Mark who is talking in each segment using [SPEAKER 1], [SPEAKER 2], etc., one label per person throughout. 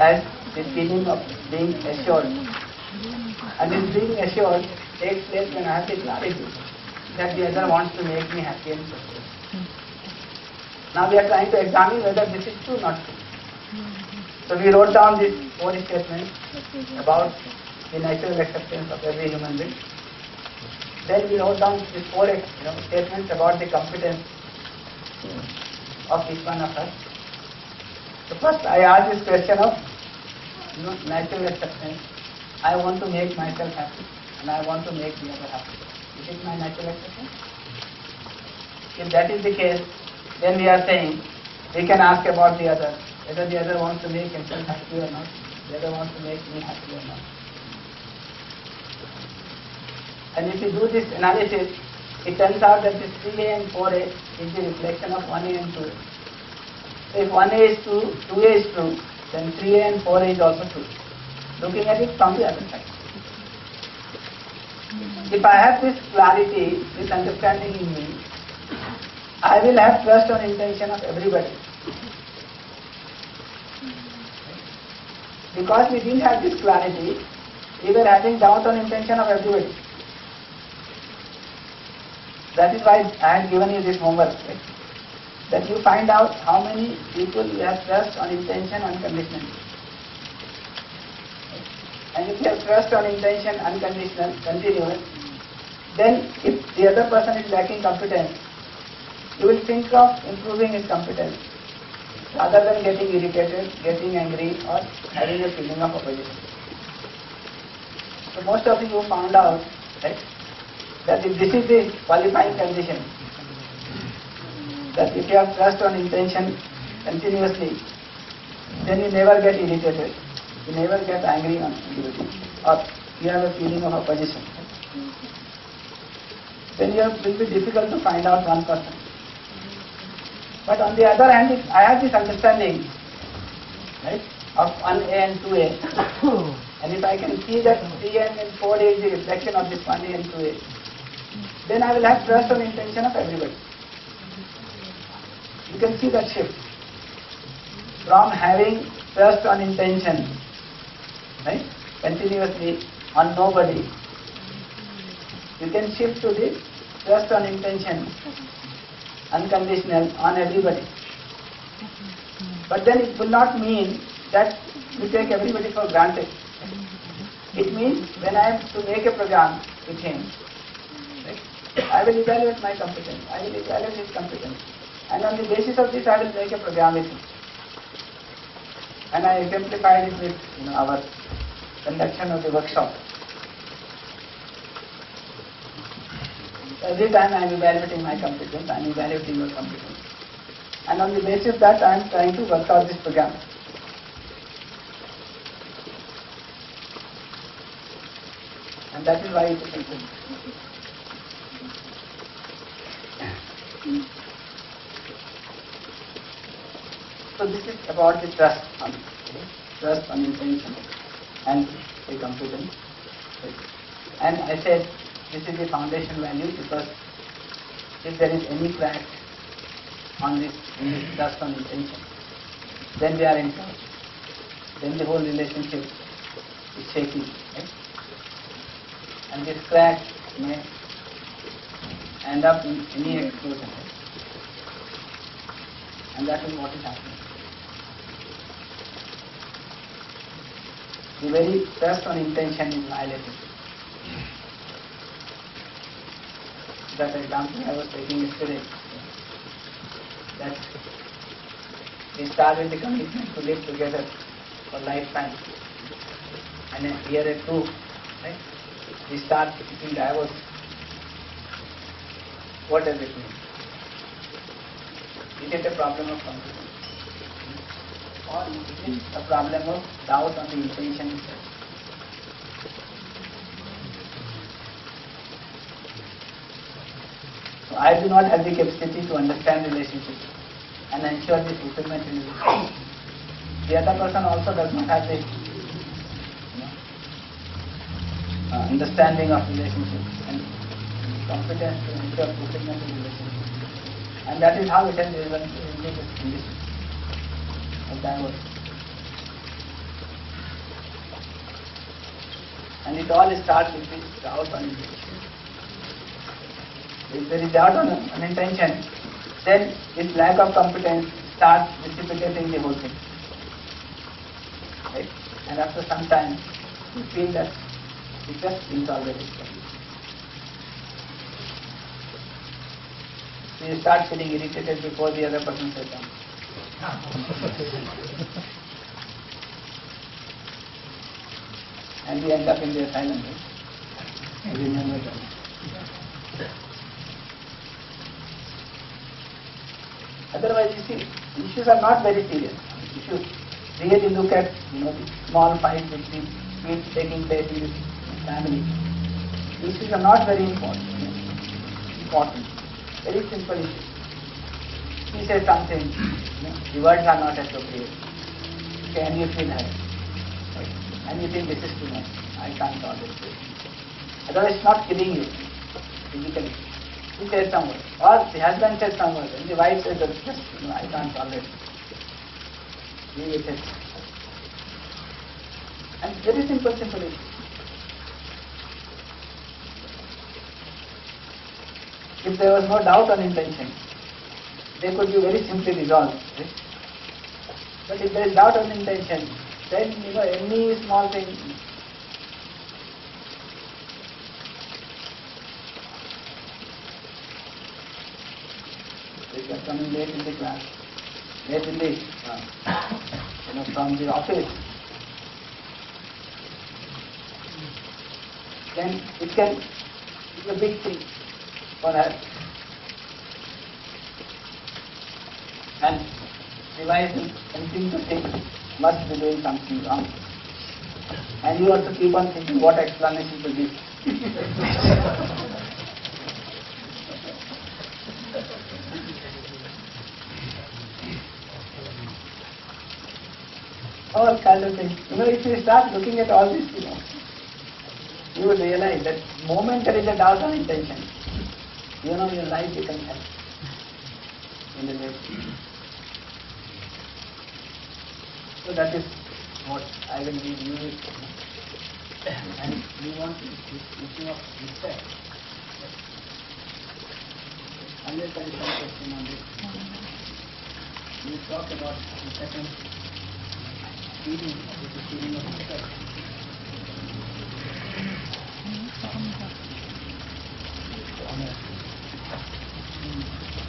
[SPEAKER 1] as the feeling of being assured. And this being assured takes place when I have the clarity that the other wants to make me happy and successful. Now we are trying to examine whether this is true or not true. So we wrote down these four statements about the natural acceptance of every human being. Then we wrote down these four you know, statements about the competence of each one of us. So first I asked this question of you know, natural acceptance. I want to make myself happy and I want to make the other happy. Is it my natural acceptance? If that is the case, then we are saying we can ask about the other, whether the other wants to make himself happy or not, the other wants to make me happy or not. And if you do this analysis, it turns out that this 3A and 4A is the reflection of 1A and 2A. So if 1A is true, 2A is true, then 3A and 4A is also true. Looking at it from the other side. If I have this clarity, this understanding in me, I will have trust on intention of everybody. Because we didn't have this clarity, we were having doubt on intention of everybody. That is why I have given you this homework. Right? That you find out how many people you have trust on intention unconditionally. And if you have trust on intention unconditional, continuous, then if the other person is lacking competence, you will think of improving his competence rather than getting irritated, getting angry or having a feeling of opposition. So most of you found out right, that if this is the qualifying condition, that if you have trust on intention continuously, then you never get irritated, you never get angry on individual, or you have a feeling of opposition. Then you will be difficult to find out one person. But on the other hand, if I have this understanding, right, of 1A and 2A, and if I can see that 3A and 4A is the reflection of this 1A and 2A, then I will have trust on intention of everybody. You can see that shift from having trust on intention, right, continuously on nobody. You can shift to the trust on intention, unconditional on everybody. But then it will not mean that you take everybody for granted. It means when I am to make a program with him, right, I will evaluate my competence, I will evaluate his competence. And on the basis of this, I will make a with. And I exemplified it with you know, our conduction of the workshop. Every time I am evaluating my competence, I am evaluating your competence. And on the basis of that, I am trying to work out this program. And that is why it is important. So this is about the trust on trust on intention and the competence. And I said this is the foundation value because if there is any crack on this, in this trust on intention, then we are in trouble. Then the whole relationship is shaky. Right? And this crack may end up in any explosion. And that is what is happening. The very trust on intention is violated. That example I was taking yesterday. That we start with the commitment to live together for lifetime. And a year or two, right? We start getting divorced. What does it mean? Is it a problem of confidence? Or it a problem of doubt on the intention itself? So I do not have the capacity to understand relationships and ensure the fulfillment in relationship. The other person also does not have the you know, uh, understanding of relationships and competence to ensure fulfillment in relationship. And that is how it has resulted in this condition and it all starts with this doubt and intention. If there is doubt on an intention, then this lack of competence starts precipitating the whole thing. Right? And after some time, you feel that it just seems already So you start feeling irritated before the other person says something and we end up in the asylum. Right? Remember that. Otherwise, you see, issues are not very serious. If you really look at, you know, the small fights which we taking place in this family, issues are not very important. Important. Very simple issues. He says something, you know, the words are not appropriate. And you feel hurt. And you think this is too much. I can't tolerate this. Otherwise, it's not killing you physically. He says some words. Or the husband says some words. And the wife says, just, you know, I can't tolerate it. Leave. And very simple, simple issue. If there was no doubt on intention, they could be very simply resolved. Right? But if there is doubt on intention, then you know any small thing. If are coming late in the class, late in the, uh, you know, from the office, then it can be a big thing for her. And wife will continue to think must be doing something wrong. And you also keep on thinking what explanation to give. all kinds of things. You know, if you start looking at all this, you know, you will realize that moment there is a doubt on intention, you know, your life becomes hell in the way. So that is what I will leave you. And we want this issue of respect. Unless there is some question on this. We talk about the second feeling, which is feeling of respect. Mm-hmm. So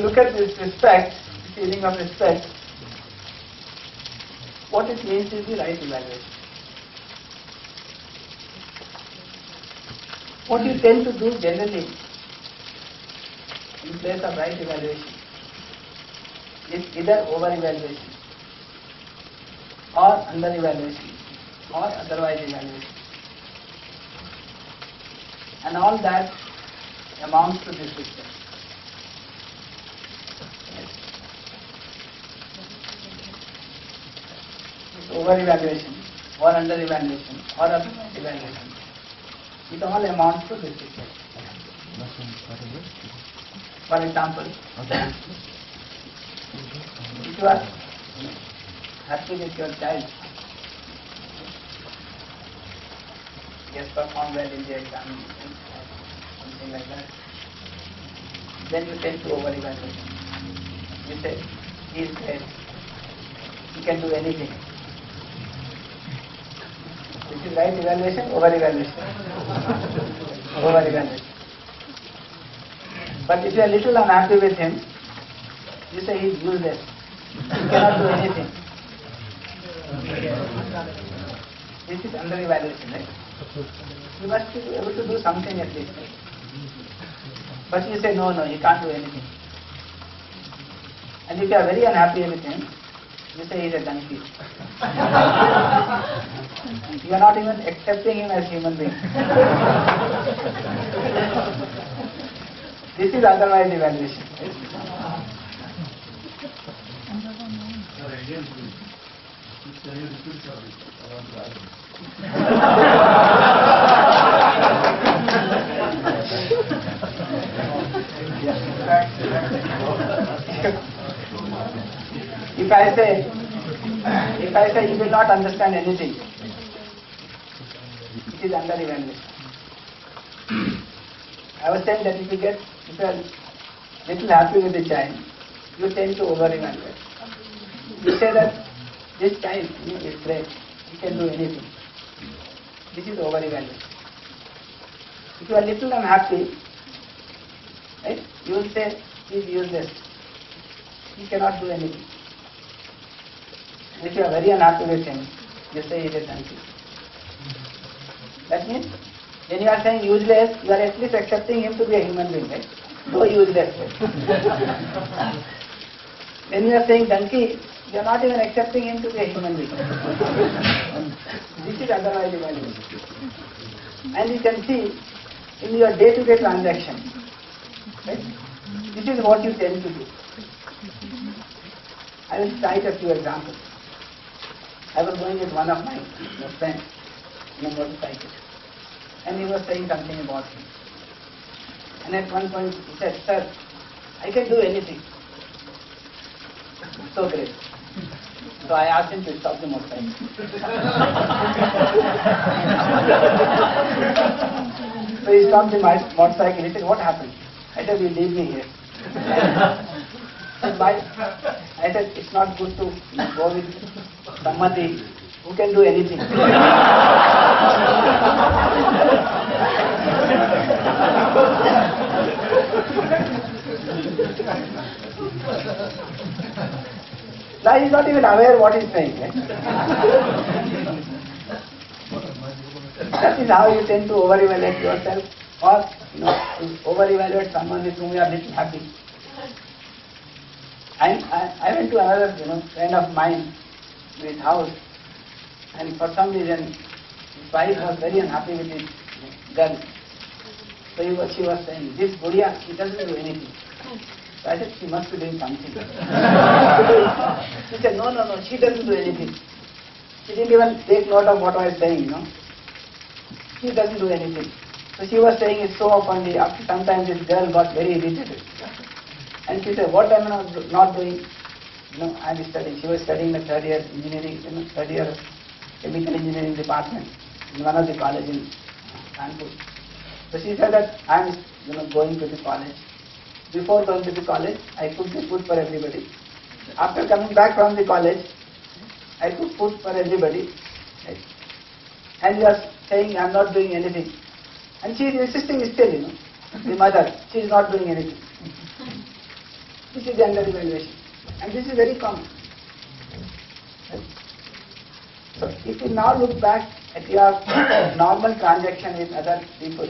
[SPEAKER 1] look at this respect, feeling of respect, what it means is the right evaluation. What you tend to do generally in place of right evaluation is either over evaluation or under evaluation or otherwise evaluation. And all that amounts to this picture. Over evaluation or under evaluation or otherwise evaluation. It all amounts to disrespect. For example, if you are happy with your child, he has performed well in the examination, something like that, then you tend to over-evaluate. You say, he is great, he can do anything. This is right evaluation, over-evaluation. over-evaluation. But if you are little unhappy with him, you say he is useless. He cannot do anything. This is under evaluation, right? You must be able to do something at least. But you say, no, no, he can't do anything. And if you are very unhappy with him, you say he's a donkey. you are not even accepting him as human being. this is otherwise evaluation. if I say, if I say you will not understand anything, it is under evaluation. I was saying that if you get, if you are little happy with the child, you tend to over evaluate. You say that this child is great, he can do anything. This is over evaluation. If you are little unhappy, right, you will say he is useless. He cannot do anything. You are very with him, you say he is donkey. That means when you are saying useless, you are at least accepting him to be a human being, right? No useless. when you are saying donkey, you are not even accepting him to be a human being. this is otherwise evaluation. And you can see in your day-to-day transaction, right? This is what you tend to do. I will cite a few examples. I was going with one of my friends in a motorcycle and he was saying something about him. And at one point he said, Sir, I can do anything. So great. So I asked him to stop the motorcycle. so he stopped the motorcycle. He said, What happened? I said, You leave me here. said, I said, It's not good to go with somebody who can do anything. now he's not even aware what he's saying. Right? that is how you tend to over-evaluate yourself or you know, over-evaluate someone with whom you are little happy. I, I, I went to another you know, friend of mine to his house and for some reason his wife was very unhappy with his girl. So he was, she was saying, this Buria, she doesn't do anything. So I said, she must be doing something. she said, no, no, no, she doesn't do anything. She didn't even take note of what I was saying, you know. She doesn't do anything. So she was saying it so often, after sometimes this girl got very irritated. And she said, what am I not doing? You know, I am studying. She was studying the third year engineering, you know, third year chemical engineering department in one of the college in Kanpur. So she said that I am, you know, going to the college. Before going to the college, I cooked the food for everybody. After coming back from the college, I cook food for everybody. Right? And you are saying I am not doing anything. And she is insisting still, you know. The mother, she is not doing anything. This is the under evaluation. And this is very common. So if you now look back at your normal transaction with other people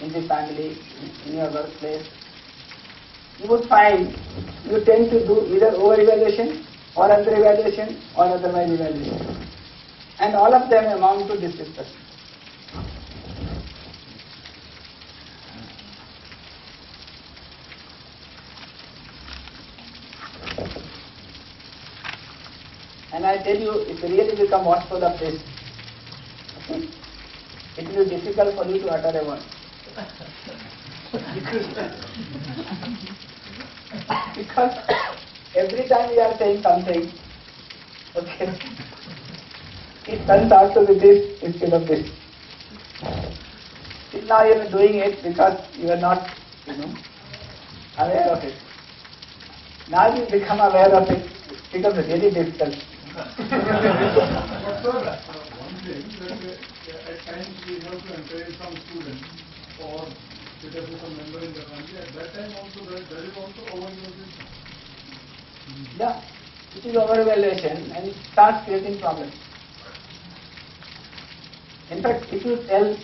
[SPEAKER 1] in the family, in your workplace, you would find you tend to do either over-evaluation or under-evaluation or otherwise evaluation. And all of them amount to disrespect. I tell you, you really become watchful of this, okay, it will be difficult for you to utter a word. because every time you are saying something, okay, it turns out to be this instead of this. Now you are doing it because you are not, you know, aware of it. Now you become aware of it, it becomes really difficult.
[SPEAKER 2] But uh, one thing that uh, at times we have to encourage some students or because of a member in the family, at that time also that, that is also overusage.
[SPEAKER 1] Yeah, it is overvaluation and it starts creating problems. In fact, if you tell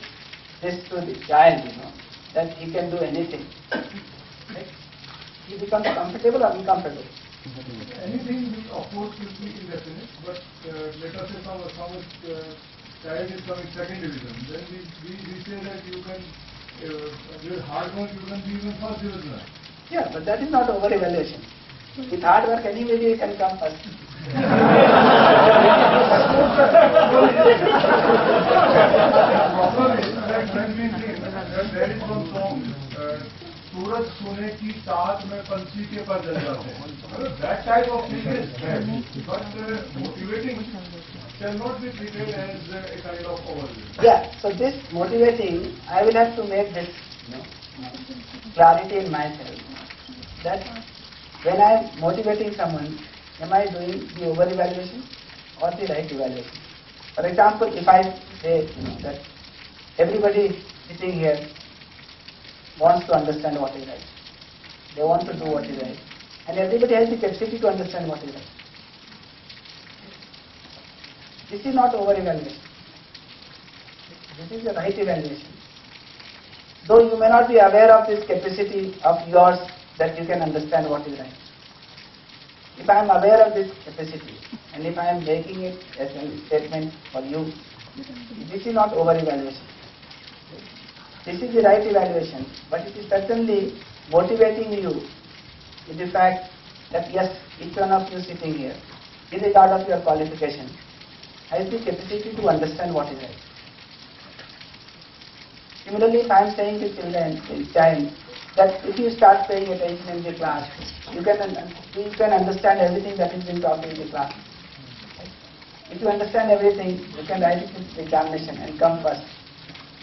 [SPEAKER 1] this to the child, you know, that he can do anything, right? he becomes comfortable or uncomfortable.
[SPEAKER 2] Anything we of course will be indefinite, but uh, let us say some, some uh, child is coming second division, then we, we, we say that you can, uh, with hard work you can be even first division.
[SPEAKER 1] Yeah, but that is not over-evaluation. With hard work, anybody can come first.
[SPEAKER 2] problem is that when we think that there is one song, सूरज सोने की साथ में पंछी के पर जल जाते हैं uh, uh, a kind of overview
[SPEAKER 1] Yeah, so this motivating, I will have to make this you know, clarity in myself that when I am motivating someone, am I doing the over evaluation or the right evaluation? For example, if I say you know, that everybody sitting here wants to understand what is right, they want to do what is right, and everybody has the capacity to understand what is right. This is not over evaluation. This is the right evaluation. Though you may not be aware of this capacity of yours that you can understand what is right. If I am aware of this capacity and if I am making it as a statement for you, this is not over evaluation. This is the right evaluation, but it is certainly motivating you in the fact that yes, each one of you sitting here, irregard of your qualification, has the capacity to understand what is right. Similarly, if I am saying to children, to child, that if you start paying attention in the class, you can you can understand everything that is being taught in the class. If you understand everything, you can write it in the examination and come first.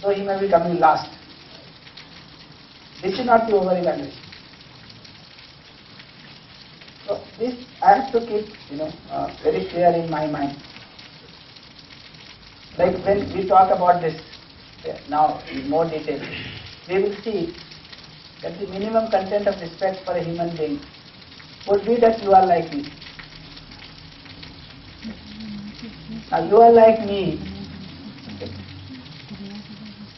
[SPEAKER 1] So he may be coming last. This is not the over evaluation. So this I have to keep, you know, uh, very clear in my mind. Like when we talk about this uh, now in more detail, we will see that the minimum content of respect for a human being would be that you are like me. Now you are like me.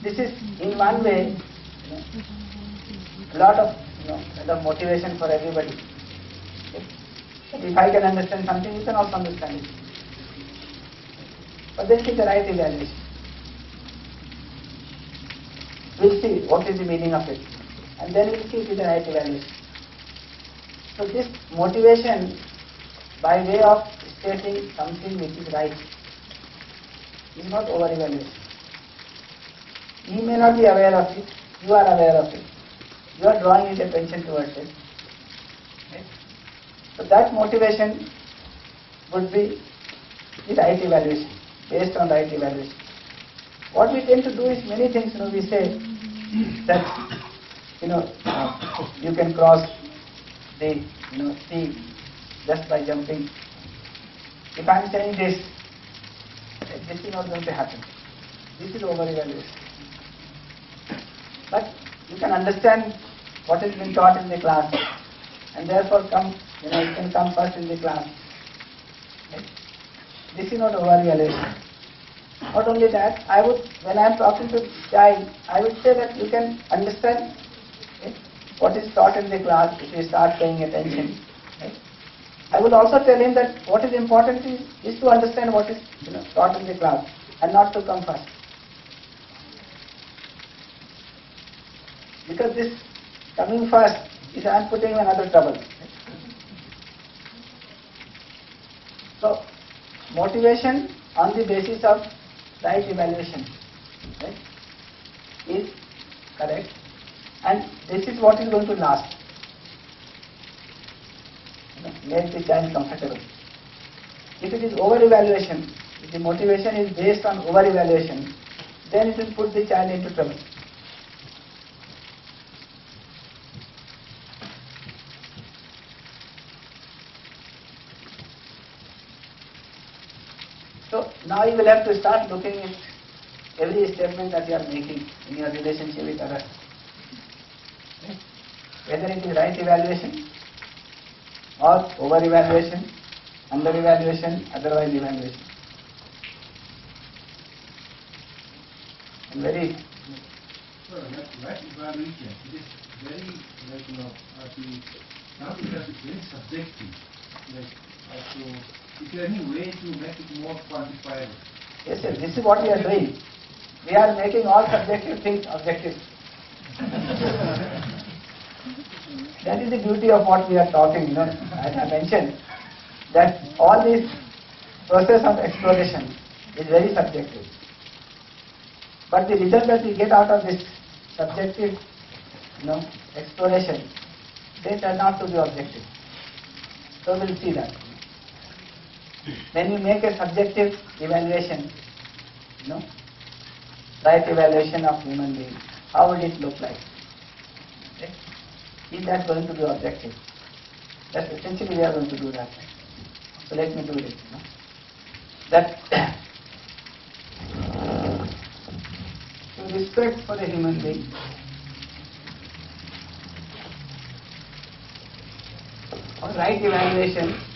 [SPEAKER 1] This is in one way you know, a lot of you know motivation for everybody. If I can understand something, you can also understand it. But this is the right evaluation. We'll see what is the meaning of it. And then we'll see it is the right evaluation. So this motivation by way of stating something which is right is not over evaluation. He may not be aware of it, you are aware of it. You are drawing his attention towards it. Right? So that motivation would be the right evaluation, based on right evaluation. What we tend to do is many things, you know, we say that, you know, uh, you can cross the, you know, sea just by jumping. If I am saying this, this is not going to happen. This is over evaluation. But you can understand what has been taught in the class and therefore come, you know, you can come first in the class. Right? This is not over evaluation. Not only that, I would, when I am talking to child, I would say that you can understand okay, what is taught in the class if you start paying attention. Right? I would also tell him that what is important is, is to understand what is you know, taught in the class and not to come first. Because this coming first is I am putting another trouble. So, motivation on the basis of right evaluation right, is correct and this is what is going to last. Make the child comfortable. If it is over-evaluation, if the motivation is based on over-evaluation, then it will put the child into trouble. So now you will have to start looking at every statement that you are making in your relationship with others. Whether it is right evaluation or over evaluation, under evaluation, otherwise evaluation. And very
[SPEAKER 2] So that evaluation, it is very, like, you know, the, now subjective. Like, so, is there any way to make it more quantifiable?
[SPEAKER 1] Yes, yes, this is what we are doing. We are making all subjective things objective. that is the beauty of what we are talking, you know. As I mentioned, that all this process of exploration is very subjective. But the result that we get out of this subjective, you know, exploration, they turn out to be objective. So we'll see that. When you make a subjective evaluation, you know, right evaluation of human being, how would it look like? Okay? Is that going to be objective? That's essentially we are going to do that. So let me do it. You know. That respect for the human being. Or right evaluation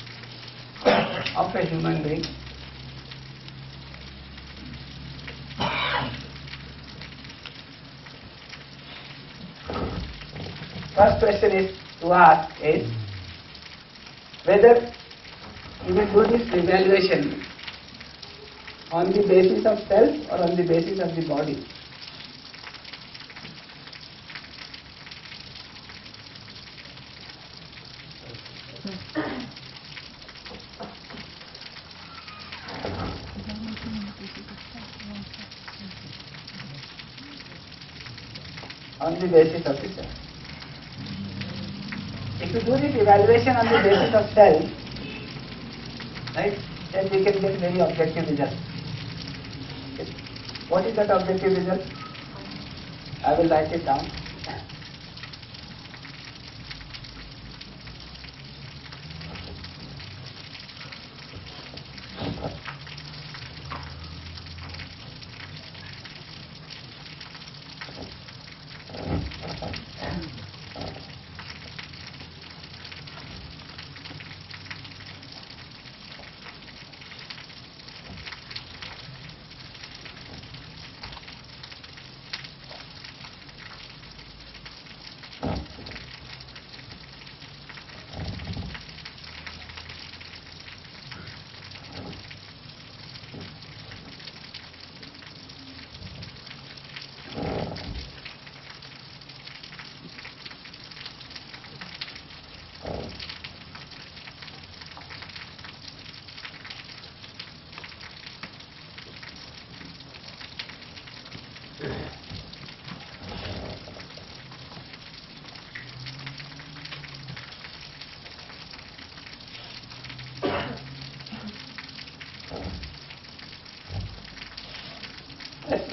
[SPEAKER 1] of a human being. First question is to ask is whether you will do this evaluation on the basis of self or on the basis of the body. on the basis of the self. If you do this evaluation on the basis of self, right, then we can get very objective result. Okay. What is that objective result? I will write it down.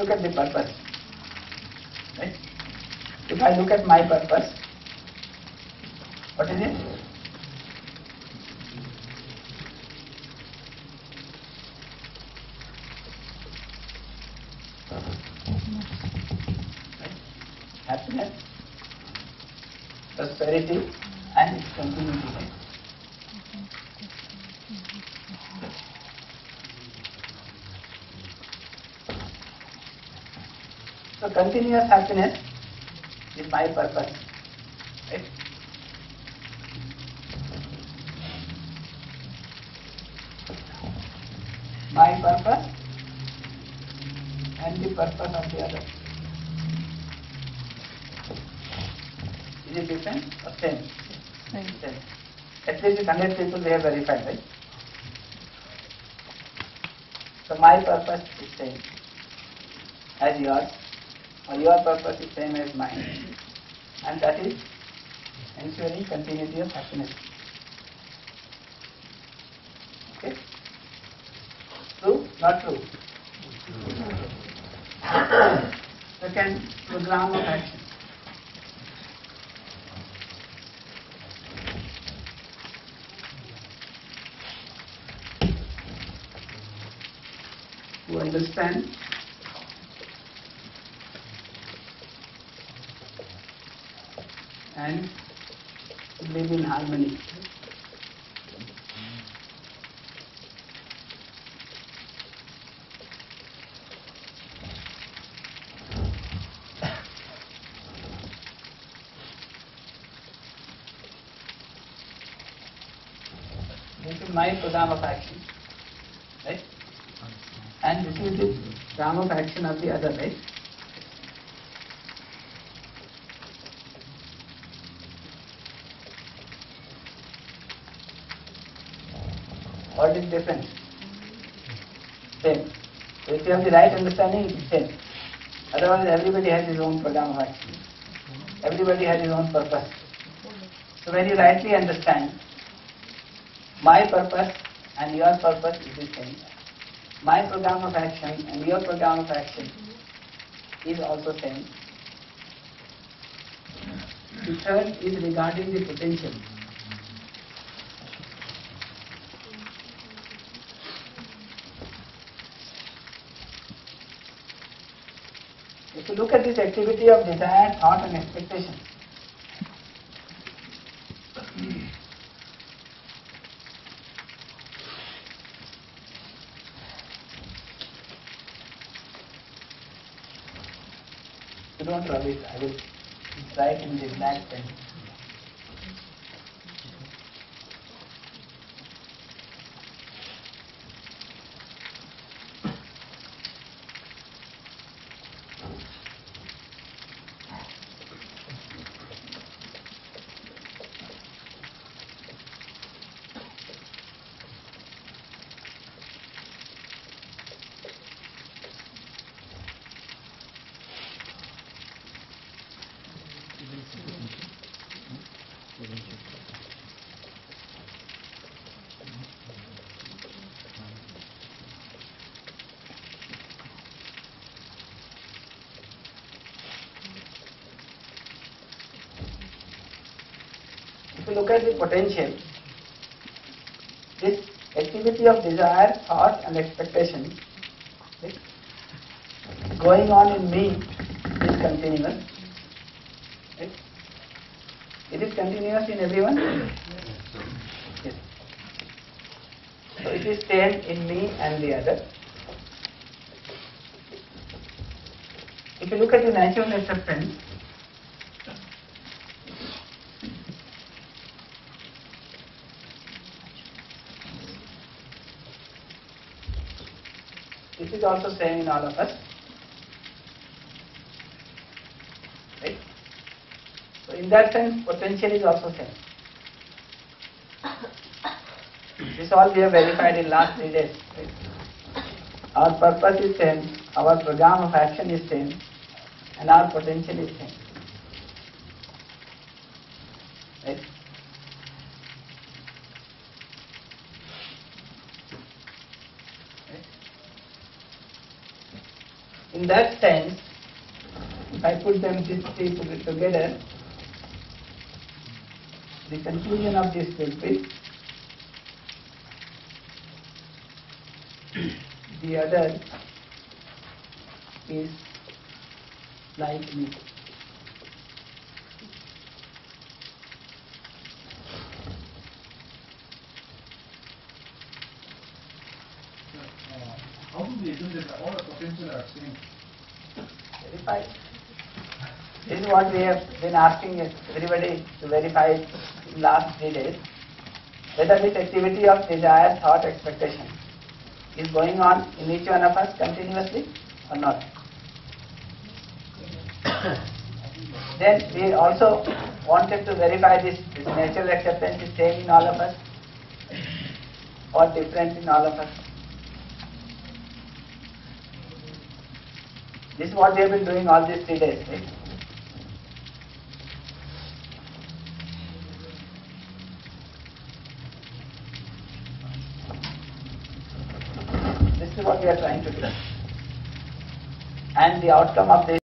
[SPEAKER 1] Look at the purpose. Right? If I look at my purpose, what is it? Right? Happiness, prosperity, and its continuity. Right? So continuous happiness is my purpose. Right? My purpose and the purpose of the other. Is it different or same?
[SPEAKER 3] Same.
[SPEAKER 1] Same. At least with 100 people they have verified, right? So my purpose is same as yours, or your purpose is same as mine, and that is ensuring continuity of happiness. Okay? True? Not true? Second, program of action. To understand and live in harmony. This is my program of action, right? And this is the program of action of the other, right? What is difference? Same. If you have the right understanding, it is same. Otherwise, everybody has his own program of action. Everybody has his own purpose. So when you rightly understand, my purpose and your purpose is the same. My program of action and your program of action is also same. The third is regarding the potential. You look at this activity of desire, thought and expectation, you don't rub it, I will write in the black pen. If you look at the potential, this activity of desire, thought and expectation right, going on in me is continuous. Right? It is continuous in everyone? Yes. So it is same in me and the other. If you look at the natural acceptance, This is also same in all of us. Right? So in that sense, potential is also same. This all we have verified in last three days. Right? Our purpose is same, our program of action is same, and our potential is same. Right? Right? In that sense, if I put them these three together, the conclusion of this will be the other is like me.
[SPEAKER 2] Uh, How do we assume potential are same?
[SPEAKER 1] Verify. This is what we have been asking everybody to verify in last three days. Whether this activity of desire, thought, expectation is going on in each one of us continuously or not. then we also wanted to verify this, this natural acceptance is same in all of us or different in all of us. This is what we have been doing all these three days, right? This is what we are trying to do. And the outcome of this